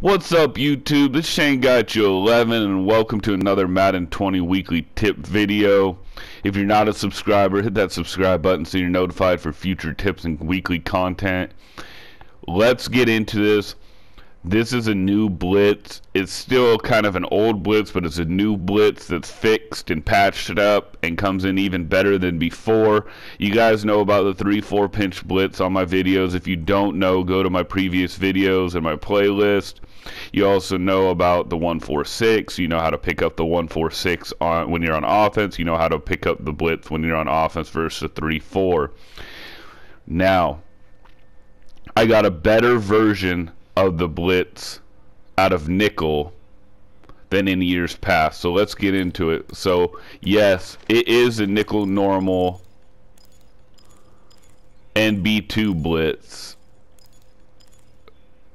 What's up YouTube? This is Shane Got You 11 and welcome to another Madden 20 weekly tip video. If you're not a subscriber, hit that subscribe button so you're notified for future tips and weekly content. Let's get into this. This is a new blitz. It's still kind of an old blitz, but it's a new blitz that's fixed and patched up and comes in even better than before. You guys know about the 3-4 pinch blitz on my videos. If you don't know, go to my previous videos and my playlist. You also know about the 146. You know how to pick up the 146 on when you're on offense. You know how to pick up the blitz when you're on offense versus the 3-4. Now, I got a better version of the blitz out of nickel than in years past. So let's get into it. So, yes, it is a nickel normal and B2 blitz.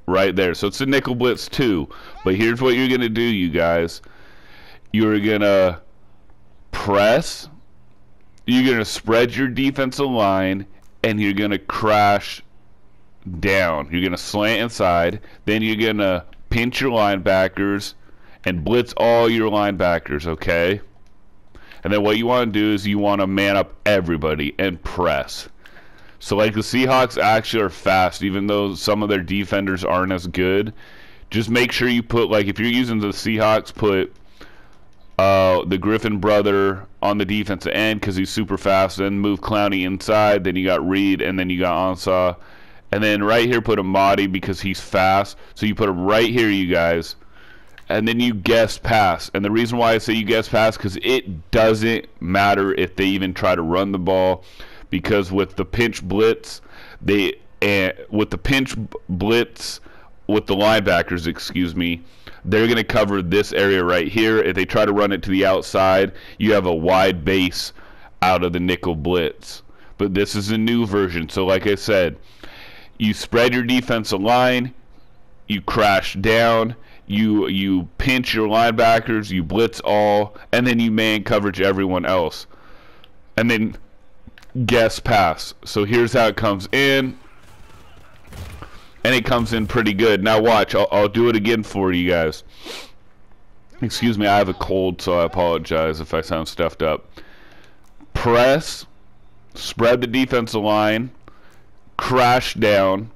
Right there. So it's a nickel blitz 2. But here's what you're going to do, you guys. You're going to press. You're going to spread your defensive line. And you're going to crash down. You're going to slant inside. Then you're going to pinch your linebackers and blitz all your linebackers, okay? And then what you want to do is you want to man up everybody and press. So, like, the Seahawks actually are fast, even though some of their defenders aren't as good. Just make sure you put, like, if you're using the Seahawks, put uh, the Griffin brother on the defensive end because he's super fast. Then move Clowney inside. Then you got Reed, and then you got Ansah and then right here, put Amadi because he's fast. So you put him right here, you guys. And then you guess pass. And the reason why I say you guess pass because it doesn't matter if they even try to run the ball. Because with the pinch blitz, they uh, with the pinch blitz with the linebackers, excuse me, they're going to cover this area right here. If they try to run it to the outside, you have a wide base out of the nickel blitz. But this is a new version. So like I said, you spread your defensive line, you crash down, you you pinch your linebackers, you blitz all, and then you man coverage everyone else. And then guess pass. So here's how it comes in. And it comes in pretty good. Now watch, I'll, I'll do it again for you guys. Excuse me, I have a cold, so I apologize if I sound stuffed up. Press, spread the defensive line, crash down,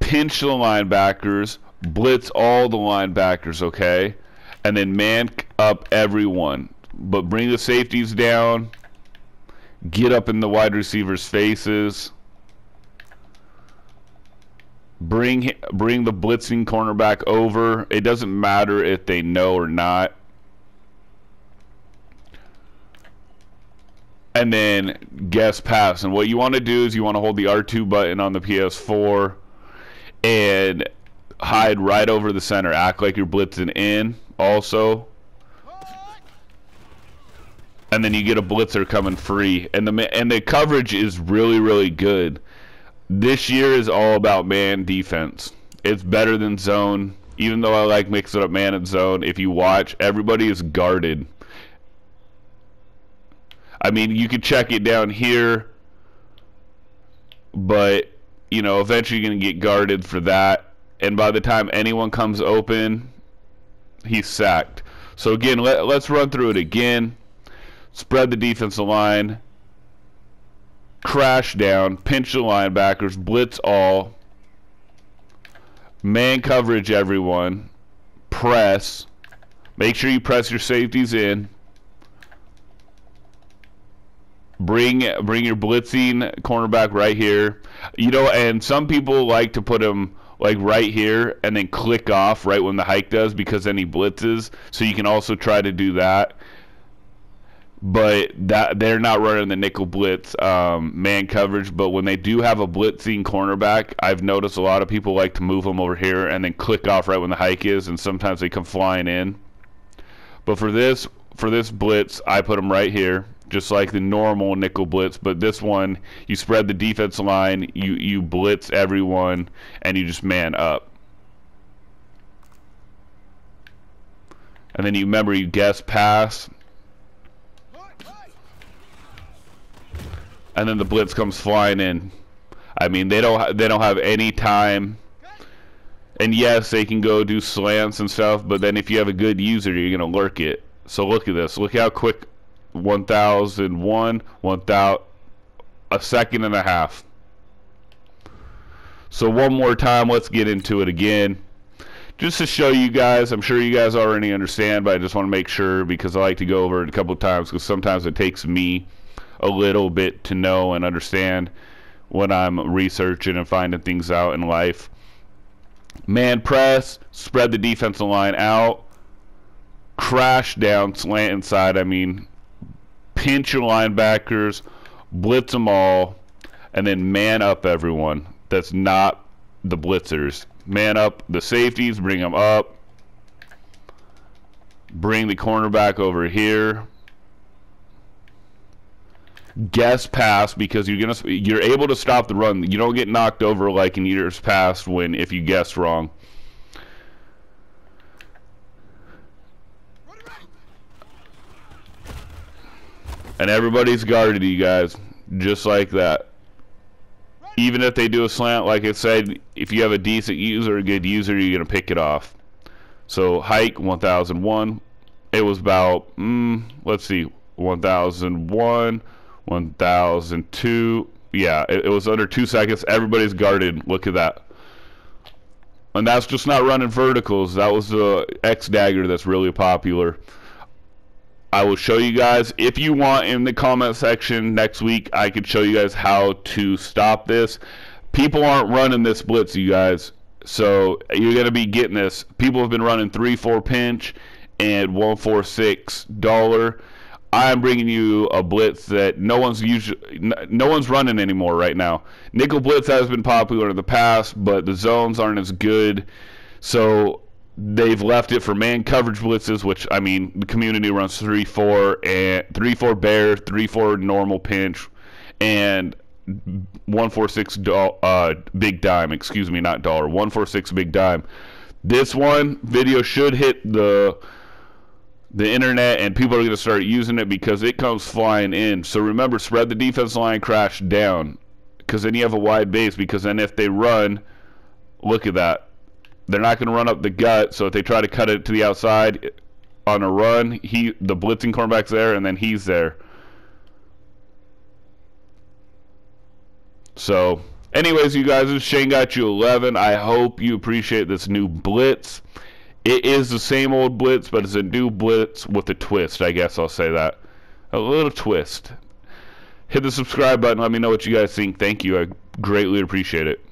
pinch the linebackers, blitz all the linebackers, okay? And then man up everyone. But bring the safeties down, get up in the wide receivers' faces. Bring bring the blitzing cornerback over. It doesn't matter if they know or not. And then guess pass. And what you want to do is you want to hold the R2 button on the PS4 and hide right over the center. Act like you're blitzing in also. And then you get a blitzer coming free. And the and the coverage is really really good. This year is all about man defense. It's better than zone. Even though I like mixing it up man and zone, if you watch, everybody is guarded I mean, you could check it down here, but you know, eventually you're going to get guarded for that. And by the time anyone comes open, he's sacked. So again, let, let's run through it again. Spread the defensive line, crash down, pinch the linebackers, blitz all, man coverage everyone, press. Make sure you press your safeties in. Bring bring your blitzing cornerback right here. You know, and some people like to put him like right here and then click off right when the hike does because then he blitzes. So you can also try to do that. But that they're not running the nickel blitz um, man coverage. But when they do have a blitzing cornerback, I've noticed a lot of people like to move them over here and then click off right when the hike is, and sometimes they come flying in. But for this for this blitz, I put them right here just like the normal nickel blitz. But this one, you spread the defense line, you you blitz everyone, and you just man up. And then you remember you guess pass. And then the blitz comes flying in. I mean, they don't they don't have any time And yes, they can go do slants and stuff, but then if you have a good user, you're going to lurk it. So look at this. Look how quick 1001, 1000, a second and a half. So one more time, let's get into it again. Just to show you guys, I'm sure you guys already understand, but I just want to make sure because I like to go over it a couple times because sometimes it takes me a little bit to know and understand when I'm researching and finding things out in life. Man press, spread the defensive line out, crash down, slant inside. I mean, pinch your linebackers, blitz them all, and then man up everyone. That's not the blitzers. Man up the safeties, bring them up. Bring the cornerback over here guess pass because you're gonna you're able to stop the run. You don't get knocked over like in years past when if you guess wrong. And everybody's guarded you guys just like that. Even if they do a slant, like I said, if you have a decent user, a good user, you're gonna pick it off. So hike 1001. It was about mm, let's see, 1001. 1002. Yeah, it, it, was under two seconds. Everybody's guarded. Look at that. And that's just not running verticals. That was the X Dagger that's really popular. I will show you guys if you want in the comment section next week. I could show you guys how to stop this. People aren't running this blitz, you guys. So you're gonna be getting this. People have been running three, four pinch and one, four, six dollar I'm bringing you a blitz that no one's usually no one's running anymore right now. Nickel blitz has been popular in the past, but the zones aren't as good. So they've left it for man coverage blitzes, which I mean the community runs three four and three four bear, three four normal pinch, and one four six uh, big dime. Excuse me, not dollar. One four six big dime. This one video should hit the the internet and people are going to start using it because it comes flying in. So remember, spread the defense line crash down because then you have a wide base. Because then if they run, look at that, they're not going to run up the gut. So if they try to cut it to the outside on a run, he the blitzing cornerback's there and then he's there. So, anyways, you guys, Shane got you 11. I hope you appreciate this new blitz. It is the same old Blitz, but it's a new Blitz with a twist. I guess I'll say that. A little twist. Hit the subscribe button. Let me know what you guys think. Thank you. I greatly appreciate it.